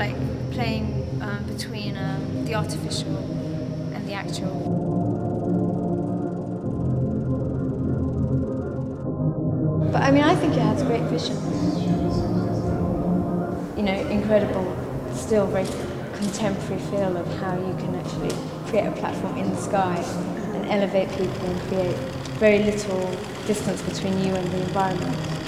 like playing um, between um, the artificial and the actual. But I mean, I think it has great vision. You know, incredible, still very contemporary feel of how you can actually create a platform in the sky and elevate people and create very little distance between you and the environment.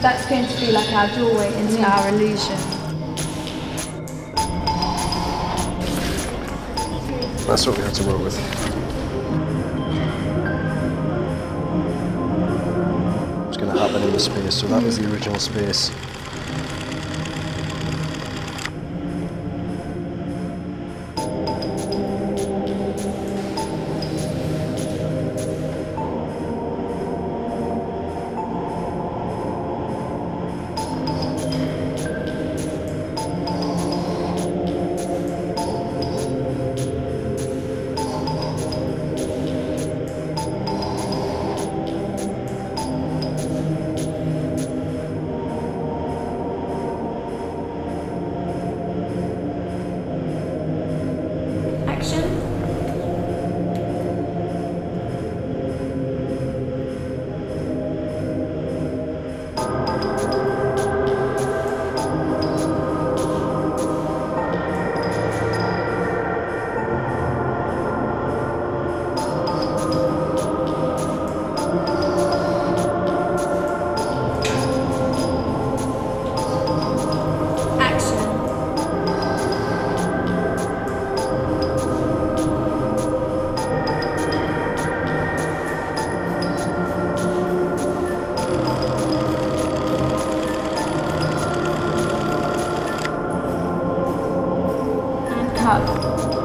But that's going to be like our doorway into our illusion. That's what we have to work with. It's going to happen in the space, so that was the original space. And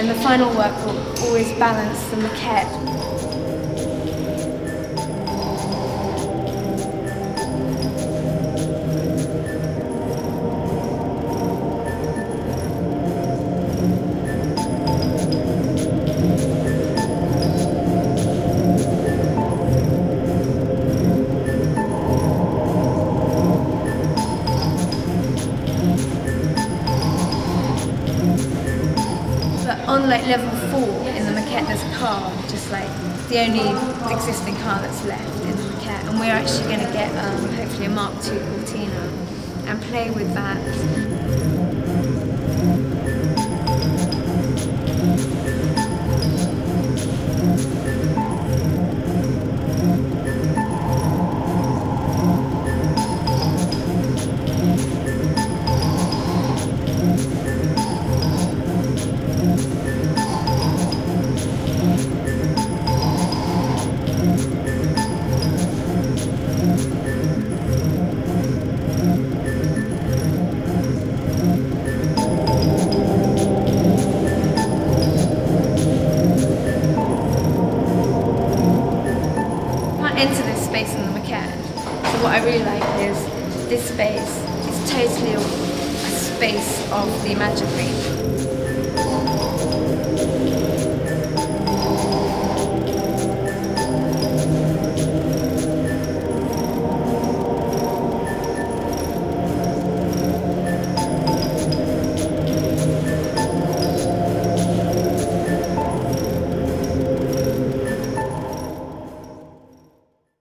then the final work will always balance the maquette. On like level four in the maquette, there's a car, just like the only existing car that's left in the maquette, and we're actually going to get um, hopefully a Mark II Cortina and play with that. What I really like is this space is totally a, a space of the imaginary.